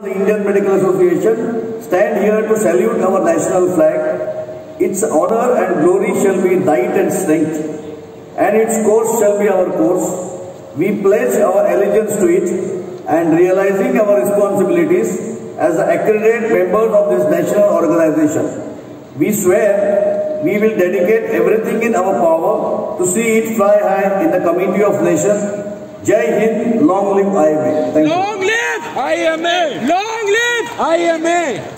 The Indian Medical Association stand here to salute our national flag. Its honor and glory shall be light and strength, and its course shall be our course. We pledge our allegiance to it and realizing our responsibilities as accredited members of this national organization. We swear we will dedicate everything in our power to see it fly high in the community of nations. Jai Hind, long live IMA. Thank you. IMA! Long live IMA!